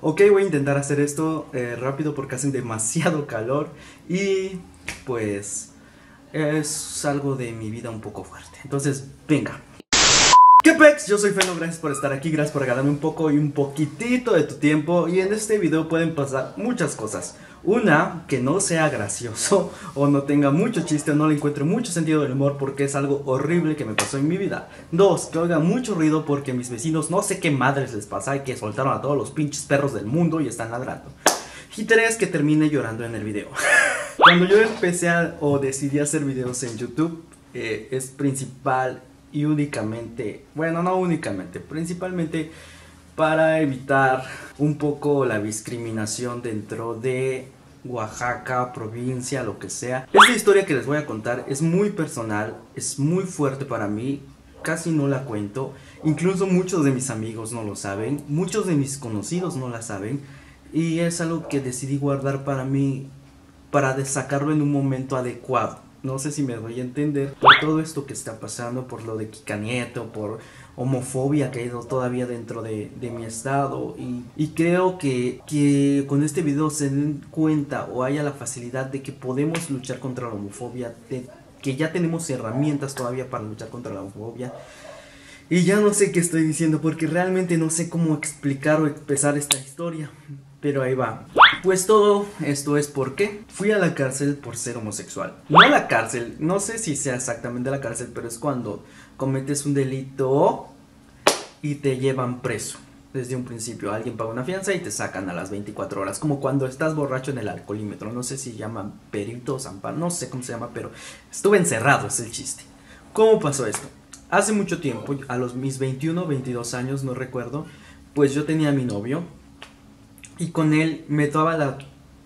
Ok, voy a intentar hacer esto eh, rápido porque hace demasiado calor y pues es algo de mi vida un poco fuerte. Entonces, venga. ¿Qué pex? Yo soy Feno, gracias por estar aquí, gracias por regalarme un poco y un poquitito de tu tiempo y en este video pueden pasar muchas cosas. Una, que no sea gracioso o no tenga mucho chiste o no le encuentre mucho sentido del humor porque es algo horrible que me pasó en mi vida. Dos, que oiga mucho ruido porque mis vecinos no sé qué madres les pasa y que soltaron a todos los pinches perros del mundo y están ladrando. Y tres, que termine llorando en el video. Cuando yo empecé o decidí hacer videos en YouTube, eh, es principal y únicamente, bueno, no únicamente, principalmente para evitar un poco la discriminación dentro de Oaxaca, provincia, lo que sea. Esta historia que les voy a contar es muy personal, es muy fuerte para mí, casi no la cuento, incluso muchos de mis amigos no lo saben, muchos de mis conocidos no la saben, y es algo que decidí guardar para mí, para sacarlo en un momento adecuado. No sé si me doy a entender por todo esto que está pasando, por lo de Kika Nieto, por homofobia que ha ido todavía dentro de, mi estado. Y, creo que, que, con este video se den cuenta o haya la facilidad de que podemos luchar contra la homofobia, que ya tenemos herramientas todavía para luchar contra la homofobia. Y ya no sé qué estoy diciendo porque realmente no sé cómo explicar o expresar esta historia. Pero ahí va. Pues todo esto es porque fui a la cárcel por ser homosexual. No a la cárcel, no sé si sea exactamente la cárcel, pero es cuando cometes un delito y te llevan preso. Desde un principio alguien paga una fianza y te sacan a las 24 horas. Como cuando estás borracho en el alcoholímetro. No sé si llaman perito, zampar, no sé cómo se llama, pero estuve encerrado, es el chiste. ¿Cómo pasó esto? Hace mucho tiempo, a los mis 21, 22 años, no recuerdo, pues yo tenía a mi novio y con él me daba la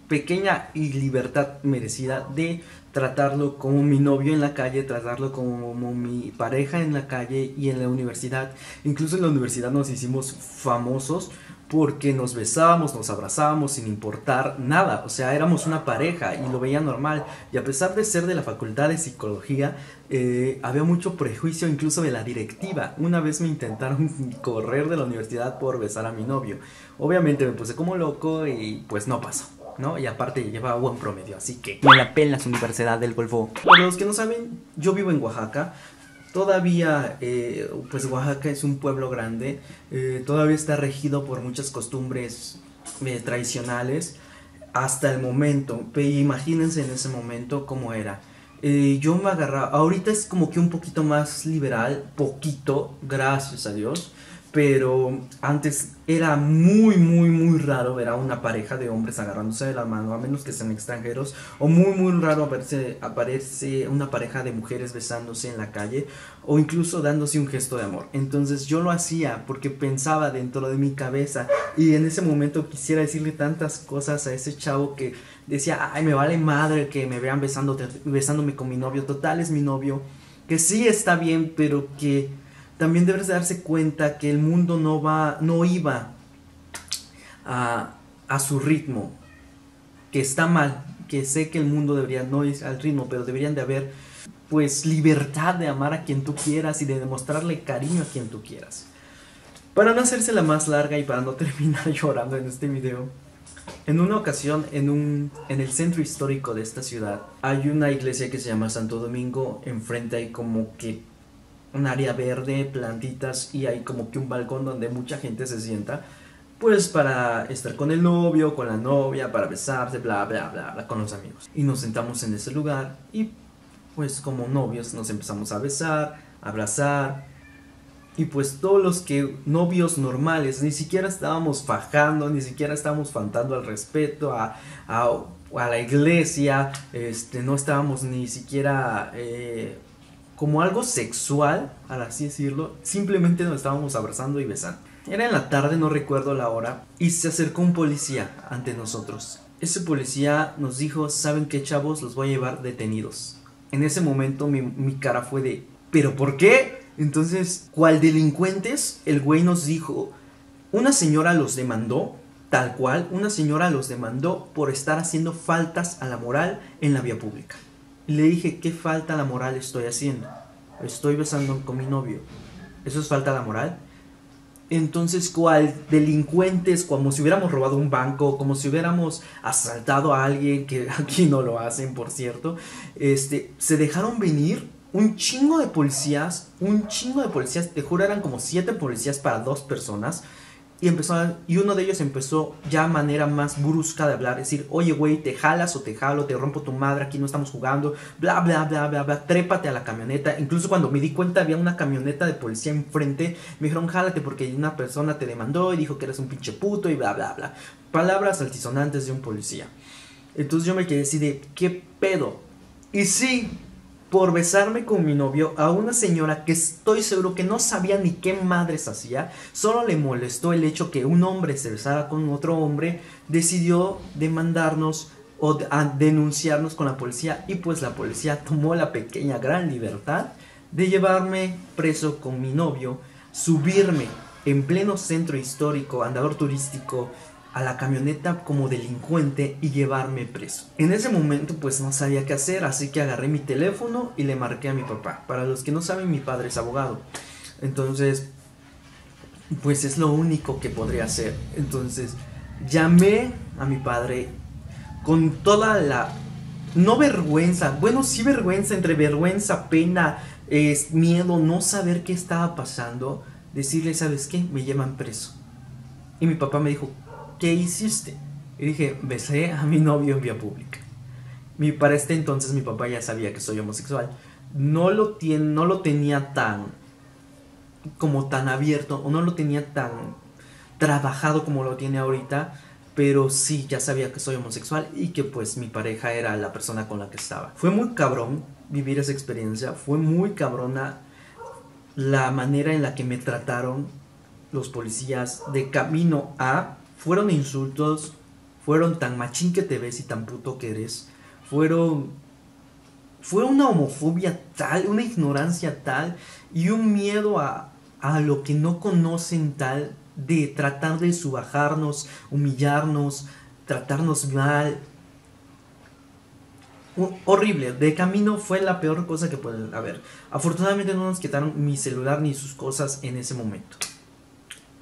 pequeña y libertad merecida de tratarlo como mi novio en la calle, tratarlo como mi pareja en la calle y en la universidad. Incluso en la universidad nos hicimos famosos porque nos besábamos, nos abrazábamos sin importar nada, o sea, éramos una pareja y lo veía normal. Y a pesar de ser de la facultad de psicología, eh, había mucho prejuicio incluso de la directiva. Una vez me intentaron correr de la universidad por besar a mi novio. Obviamente me puse como loco y pues no pasó. ¿No? Y aparte lleva buen promedio, así que me la pelan las Universidad del Golfo. Para los que no saben, yo vivo en Oaxaca, Todavía, eh, pues Oaxaca es un pueblo grande, eh, todavía está regido por muchas costumbres eh, tradicionales hasta el momento. Imagínense en ese momento cómo era. yo me agarraba, ahorita es como que un poquito más liberal, poquito, gracias a Dios pero antes era muy, muy, muy raro ver a una pareja de hombres agarrándose de la mano, a menos que sean extranjeros, o muy, muy raro aparece, aparece una pareja de mujeres besándose en la calle, o incluso dándose un gesto de amor. Entonces yo lo hacía porque pensaba dentro de mi cabeza, y en ese momento quisiera decirle tantas cosas a ese chavo que decía, ay, me vale madre que me vean besándome con mi novio, total es mi novio, que sí está bien, pero que también debes darse cuenta que el mundo no va, no iba a, a su ritmo, que está mal, que sé que el mundo debería no ir al ritmo, pero deberían de haber pues libertad de amar a quien tú quieras y de demostrarle cariño a quien tú quieras. Para no hacerse la más larga y para no terminar llorando en este video, en una ocasión en, un, en el centro histórico de esta ciudad hay una iglesia que se llama Santo Domingo, enfrente hay como que un área verde, plantitas y hay como que un balcón donde mucha gente se sienta, pues para estar con el novio, con la novia, para besarse, bla, bla, bla, bla, con los amigos. Y nos sentamos en ese lugar y pues como novios nos empezamos a besar, a abrazar. Y pues todos los que novios normales, ni siquiera estábamos fajando, ni siquiera estábamos faltando al respeto, a, a, la iglesia, este, no estábamos ni siquiera... Eh, como algo sexual, al así decirlo, simplemente nos estábamos abrazando y besando. Era en la tarde, no recuerdo la hora, y se acercó un policía ante nosotros. Ese policía nos dijo, ¿saben qué chavos? Los voy a llevar detenidos. En ese momento mi, cara fue de, ¿pero por qué? Entonces, ¿cuál delincuentes? El güey nos dijo, una señora los demandó, tal cual, una señora los demandó por estar haciendo faltas a la moral en la vía pública. Le dije, ¿qué falta la moral estoy haciendo? Estoy besando con mi novio. ¿Eso es falta la moral? Entonces, cual delincuentes, como si hubiéramos robado un banco, como si hubiéramos asaltado a alguien, que aquí no lo hacen, por cierto, este, se dejaron venir un chingo de policías, un chingo de policías, te juro eran como siete policías para dos personas. Y, empezó y uno de ellos empezó ya a manera más brusca de hablar, decir, oye, güey, te jalas o te jalo, te rompo tu madre, aquí no estamos jugando, bla, bla, bla, bla, bla, trépate a la camioneta. Incluso cuando me di cuenta había una camioneta de policía enfrente, me dijeron, jálate porque una persona te demandó y dijo que eres un pinche puto y bla, bla, bla. Palabras altisonantes de un policía. Entonces yo me quedé así de, ¿qué pedo? Y sí, por besarme con mi novio a una señora que estoy seguro que no sabía ni qué madres hacía, solo le molestó el hecho que un hombre se besara con otro hombre, decidió demandarnos o denunciarnos con la policía y pues la policía tomó la pequeña gran libertad de llevarme preso con mi novio, subirme en pleno centro histórico, andador turístico, a la camioneta como delincuente y llevarme preso. En ese momento pues no sabía qué hacer, así que agarré mi teléfono y le marqué a mi papá. Para los que no saben, mi padre es abogado. Entonces, pues es lo único que podría hacer. Entonces, llamé a mi padre con toda la... No vergüenza, bueno, sí vergüenza, entre vergüenza, pena, es miedo, no saber qué estaba pasando, decirle, ¿sabes qué? Me llevan preso. Y mi papá me dijo, ¿qué hiciste? Y dije, besé a mi novio en vía pública. Mi, para este entonces mi papá ya sabía que soy homosexual. No lo, tiene, no lo tenía tan como tan abierto o no lo tenía tan trabajado como lo tiene ahorita, pero sí, ya sabía que soy homosexual y que pues mi pareja era la persona con la que estaba. Fue muy cabrón vivir esa experiencia, fue muy cabrona la manera en la que me trataron los policías de camino a fueron insultos, fueron tan machín que te ves y tan puto que eres, fueron... Fue una homofobia tal, una ignorancia tal y un miedo a, a lo que no conocen tal de tratar de subajarnos, humillarnos, tratarnos mal. horrible, de camino fue la peor cosa que pueden haber. Afortunadamente no nos quitaron mi celular ni sus cosas en ese momento.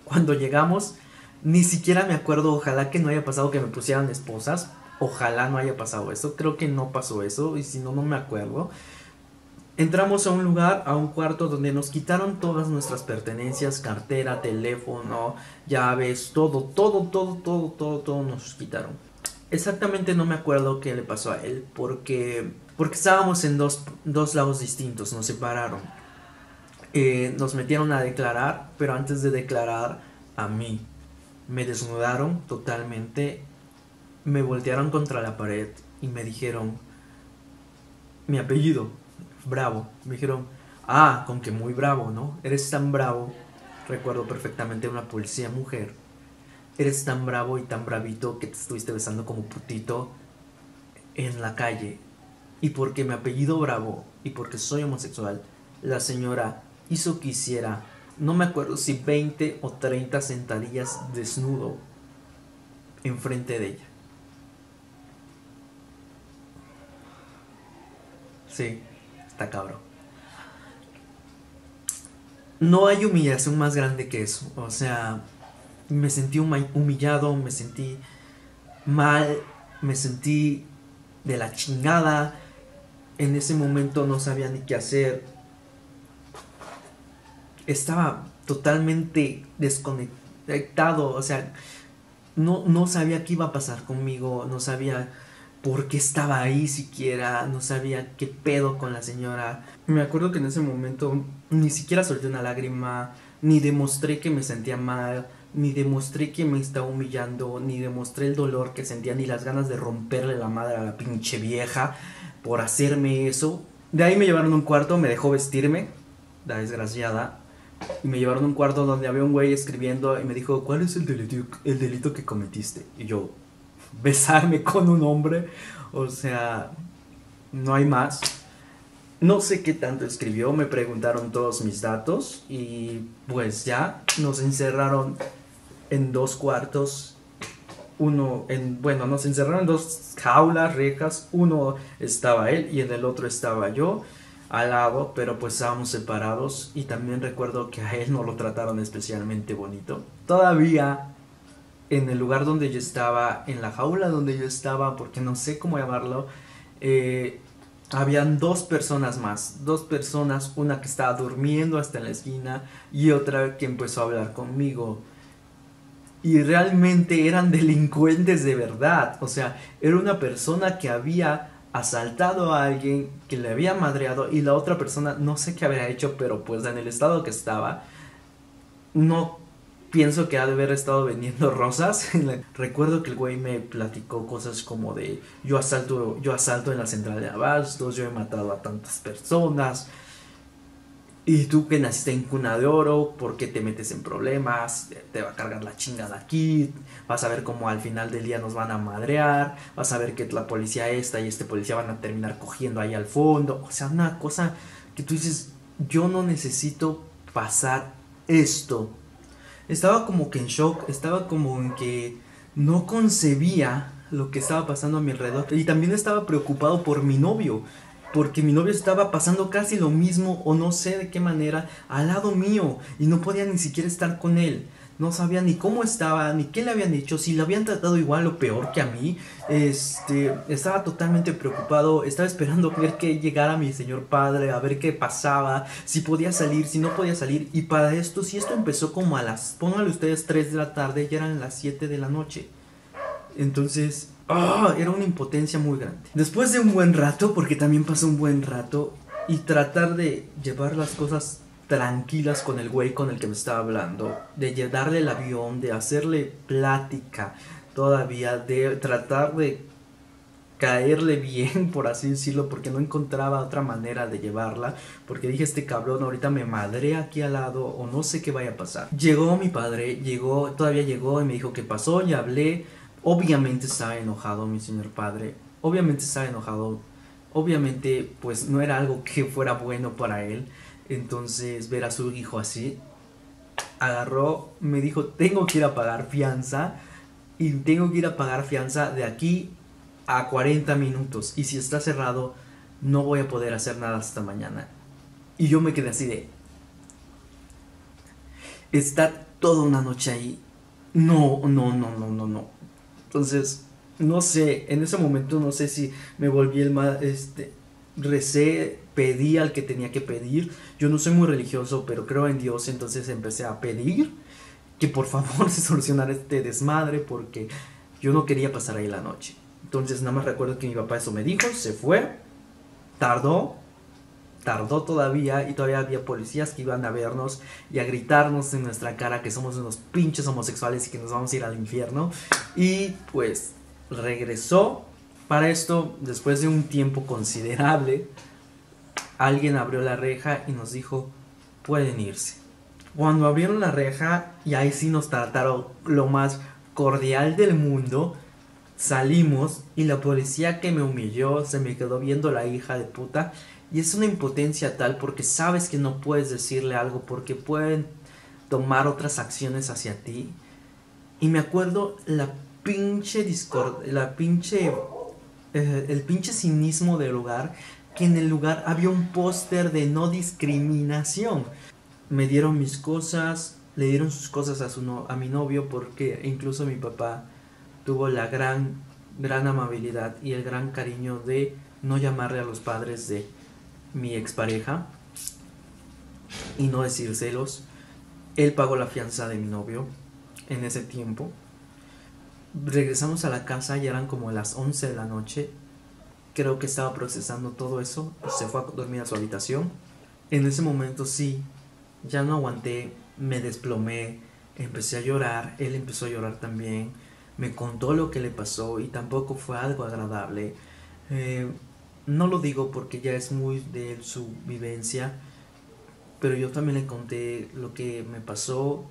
Cuando llegamos, ni siquiera me acuerdo, ojalá que no haya pasado que me pusieran esposas. Ojalá no haya pasado eso. Creo que no pasó eso. Y si no, no me acuerdo. Entramos a un lugar, a un cuarto donde nos quitaron todas nuestras pertenencias, cartera, teléfono, llaves, todo, todo, todo, todo, todo, todo nos quitaron. Exactamente no me acuerdo qué le pasó a él porque, porque estábamos en dos, dos lados distintos, nos separaron. Eh, nos metieron a declarar, pero antes de declarar a mí me desnudaron totalmente, me voltearon contra la pared y me dijeron mi apellido, Bravo. Me dijeron, ah, con que muy bravo, ¿no? Eres tan bravo. Recuerdo perfectamente una policía mujer. Eres tan bravo y tan bravito que te estuviste besando como putito en la calle. Y porque mi apellido Bravo y porque soy homosexual, la señora hizo que hiciera no me acuerdo si 20 o 30 sentadillas desnudo enfrente de ella. Sí, está cabrón. No hay humillación más grande que eso. O sea, me sentí humillado, me sentí mal, me sentí de la chingada. En ese momento no sabía ni qué hacer estaba totalmente desconectado, o sea, no, no sabía qué iba a pasar conmigo, no sabía por qué estaba ahí siquiera, no sabía qué pedo con la señora. Me acuerdo que en ese momento ni siquiera solté una lágrima, ni demostré que me sentía mal, ni demostré que me estaba humillando, ni demostré el dolor que sentía, ni las ganas de romperle la madre a la pinche vieja por hacerme eso. De ahí me llevaron a un cuarto, me dejó vestirme, la desgraciada, y me llevaron a un cuarto donde había un güey escribiendo y me dijo, ¿cuál es el delito, el delito que cometiste? Y yo, besarme con un hombre, o sea, no hay más. No sé qué tanto escribió, me preguntaron todos mis datos y pues ya nos encerraron en dos cuartos. Uno en, bueno, nos encerraron en dos jaulas, rejas. Uno estaba él y en el otro estaba yo. Al lado, pero pues estábamos separados y también recuerdo que a él no lo trataron especialmente bonito. Todavía en el lugar donde yo estaba, en la jaula donde yo estaba, porque no sé cómo llamarlo, eh, habían dos personas más, dos personas, una que estaba durmiendo hasta en la esquina y otra que empezó a hablar conmigo. Y realmente eran delincuentes de verdad, o sea, era una persona que había asaltado a alguien, que le había madreado y la otra persona no sé qué había hecho, pero pues en el estado que estaba, no pienso que ha de haber estado vendiendo rosas. Recuerdo que el güey me platicó cosas como de yo asalto, yo asalto en la central de abastos, yo he matado a tantas personas. Y tú que naciste en cuna de oro, ¿por qué te metes en problemas? Te va a cargar la chingada aquí. Vas a ver cómo al final del día nos van a madrear. Vas a ver que la policía esta y este policía van a terminar cogiendo ahí al fondo. O sea, una cosa que tú dices, yo no necesito pasar esto estaba como que en shock, estaba como en que no concebía lo que estaba pasando a mi alrededor. Y también estaba preocupado por mi novio, porque mi novio estaba pasando casi lo mismo o no sé de qué manera al lado mío y no podía ni siquiera estar con él no sabía ni cómo estaba, ni qué le habían hecho, si lo habían tratado igual o peor que a mí. Este, estaba totalmente preocupado, estaba esperando ver que llegara mi señor padre, a ver qué pasaba, si podía salir, si no podía salir. Y para esto, si esto empezó como a las, pónganle ustedes 3 de la tarde, ya eran las 7 de la noche. Entonces, ¡ah! era una impotencia muy grande. Después de un buen rato, porque también pasó un buen rato, y tratar de llevar las cosas tranquilas con el güey con el que me estaba hablando, de darle el avión, de hacerle plática todavía, de tratar de caerle bien, por así decirlo, porque no encontraba otra manera de llevarla, porque dije, este cabrón ahorita me madré aquí al lado o no sé qué vaya a pasar. Llegó mi padre, llegó, todavía llegó y me dijo qué pasó, y hablé, obviamente estaba enojado mi señor padre, obviamente estaba enojado, obviamente pues no era algo que fuera bueno para él, entonces, ver a su hijo así, agarró, me dijo, tengo que ir a pagar fianza y tengo que ir a pagar fianza de aquí a 40 minutos. Y si está cerrado, no voy a poder hacer nada hasta mañana. Y yo me quedé así de... Está toda una noche ahí. No, no, no, no, no, no. Entonces, no sé, en ese momento no sé si me volví el más, este, recé, pedí al que tenía que pedir. Yo no soy muy religioso, pero creo en Dios, entonces empecé a pedir que por favor se solucionara este desmadre porque yo no quería pasar ahí la noche. Entonces nada más recuerdo que mi papá eso me dijo, se fue, tardó, tardó todavía y todavía había policías que iban a vernos y a gritarnos en nuestra cara que somos unos pinches homosexuales y que nos vamos a ir al infierno. Y pues regresó para esto, después de un tiempo considerable, alguien abrió la reja y nos dijo, pueden irse. Cuando abrieron la reja, y ahí sí nos trataron lo más cordial del mundo, salimos y la policía que me humilló se me quedó viendo la hija de puta. Y es una impotencia tal porque sabes que no puedes decirle algo porque pueden tomar otras acciones hacia ti. Y me acuerdo la pinche discord, la pinche eh, el pinche cinismo del lugar, que en el lugar había un póster de no discriminación. Me dieron mis cosas, le dieron sus cosas a, su a mi novio porque incluso mi papá tuvo la gran, gran amabilidad y el gran cariño de no llamarle a los padres de mi expareja y no decírselos. Él pagó la fianza de mi novio en ese tiempo regresamos a la casa y eran como las 11 de la noche. Creo que estaba procesando todo eso. Se fue a dormir a su habitación. En ese momento sí, ya no aguanté, me desplomé, empecé a llorar, él empezó a llorar también, me contó lo que le pasó y tampoco fue algo agradable. Eh, no lo digo porque ya es muy de su vivencia, pero yo también le conté lo que me pasó,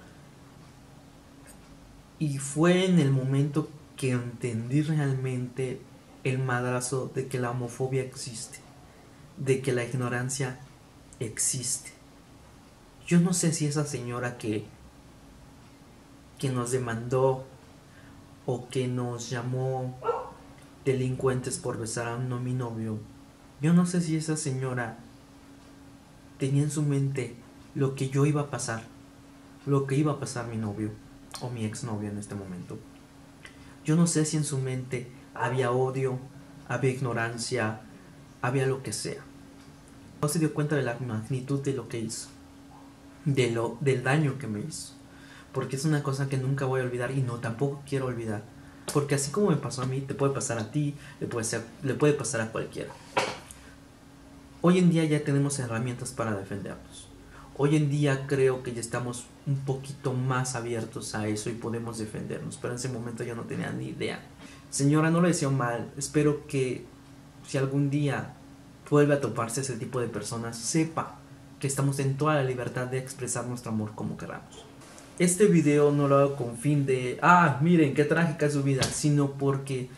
y fue en el momento que entendí realmente el madrazo de que la homofobia existe, de que la ignorancia existe. Yo no sé si esa señora que, que nos demandó o que nos llamó delincuentes por besar a mi novio, yo no sé si esa señora tenía en su mente lo que yo iba a pasar, lo que iba a pasar mi novio o mi exnovio en este momento. Yo no sé si en su mente había odio, había ignorancia, había lo que sea. No se dio cuenta de la magnitud de lo que hizo, de lo, del daño que me hizo. Porque es una cosa que nunca voy a olvidar y no tampoco quiero olvidar. Porque así como me pasó a mí, te puede pasar a ti, le puede, ser, le puede pasar a cualquiera. Hoy en día ya tenemos herramientas para defendernos. Hoy en día creo que ya estamos un poquito más abiertos a eso y podemos defendernos, pero en ese momento yo no tenía ni idea. Señora, no lo deseo mal, espero que si algún día vuelve a toparse ese tipo de personas, sepa que estamos en toda la libertad de expresar nuestro amor como queramos. Este video no lo hago con fin de, ah, miren qué trágica es su vida, sino porque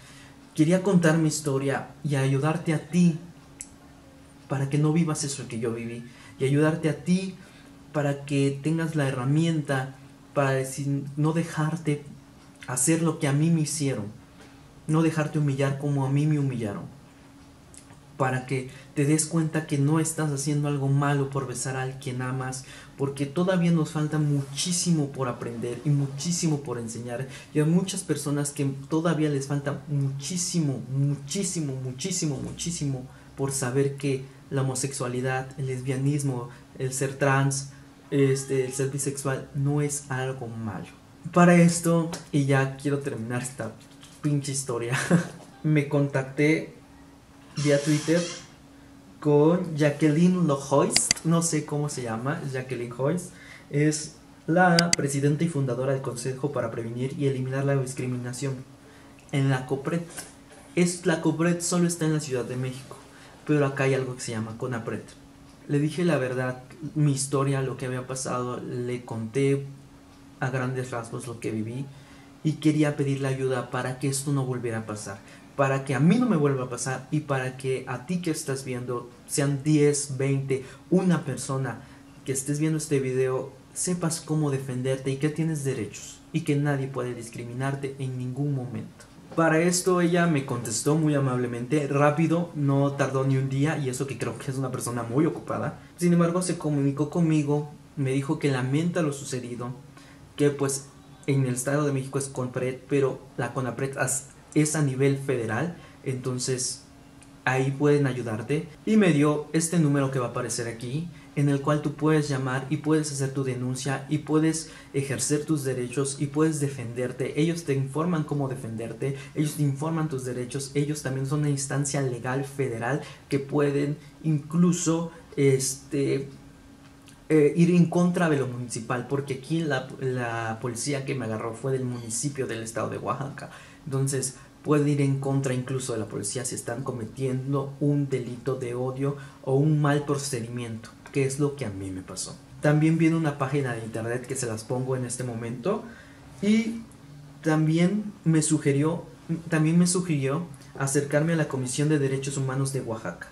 quería contar mi historia y ayudarte a ti para que no vivas eso que yo viví y ayudarte a ti para que tengas la herramienta para decir, no dejarte hacer lo que a mí me hicieron, no dejarte humillar como a mí me humillaron, para que te des cuenta que no estás haciendo algo malo por besar a quien amas, porque todavía nos falta muchísimo por aprender y muchísimo por enseñar, y hay muchas personas que todavía les falta muchísimo, muchísimo, muchísimo, muchísimo por saber que la homosexualidad, el lesbianismo, el ser trans, este, el ser bisexual no es algo malo. Para esto, y ya quiero terminar esta pinche historia, me contacté vía Twitter con Jacqueline Lohoist, no sé cómo se llama, Jacqueline Hoist, es la presidenta y fundadora del Consejo para Prevenir y Eliminar la Discriminación en la COPRED. Es, la COPRED solo está en la Ciudad de México, pero acá hay algo que se llama CONAPRED. Le dije la verdad, mi historia, lo que había pasado, le conté a grandes rasgos lo que viví y quería pedirle ayuda para que esto no volviera a pasar, para que a mí no me vuelva a pasar y para que a ti que estás viendo, sean 10, 20, una persona que estés viendo este video, sepas cómo defenderte y que tienes derechos y que nadie puede discriminarte en ningún momento. Para esto ella me contestó muy amablemente, rápido, no tardó ni un día y eso que creo que es una persona muy ocupada. Sin embargo, se comunicó conmigo, me dijo que lamenta lo sucedido, que pues en el Estado de México es CONPRED, pero la CONAPRED es a nivel federal, entonces ahí pueden ayudarte. Y me dio este número que va a aparecer aquí, en el cual tú puedes llamar y puedes hacer tu denuncia y puedes ejercer tus derechos y puedes defenderte. Ellos te informan cómo defenderte, ellos te informan tus derechos, ellos también son una instancia legal federal que pueden incluso este eh, ir en contra de lo municipal, porque aquí la, la policía que me agarró fue del municipio del estado de Oaxaca. Entonces, puede ir en contra incluso de la policía si están cometiendo un delito de odio o un mal procedimiento, que es lo que a mí me pasó. También viene una página de internet que se las pongo en este momento y también me sugirió, también me sugirió acercarme a la Comisión de Derechos Humanos de Oaxaca.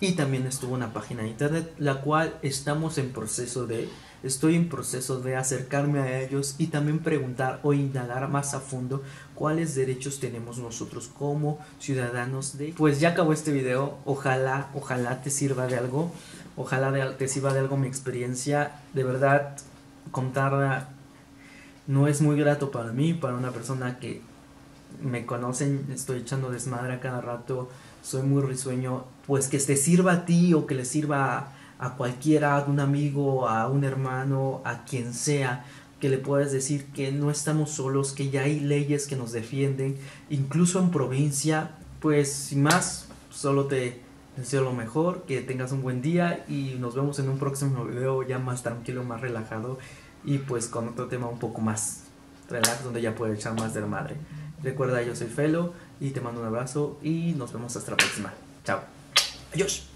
Y también estuvo una página de internet, la cual estamos en proceso de Estoy en proceso de acercarme a ellos y también preguntar o indagar más a fondo cuáles derechos tenemos nosotros como ciudadanos de... Pues ya acabó este video, ojalá, ojalá te sirva de algo, ojalá te sirva de algo mi experiencia, de verdad contarla no es muy grato para mí, para una persona que me conocen, estoy echando desmadre a cada rato, soy muy risueño, pues que te sirva a ti o que le sirva a a cualquiera, a un amigo, a un hermano, a quien sea, que le puedas decir que no estamos solos, que ya hay leyes que nos defienden, incluso en provincia, pues sin más, solo te deseo lo mejor, que tengas un buen día y nos vemos en un próximo video ya más tranquilo, más relajado y pues con otro tema un poco más relax donde ya puedo echar más de la madre. Recuerda, yo soy Felo y te mando un abrazo y nos vemos hasta la próxima. Chao. Adiós.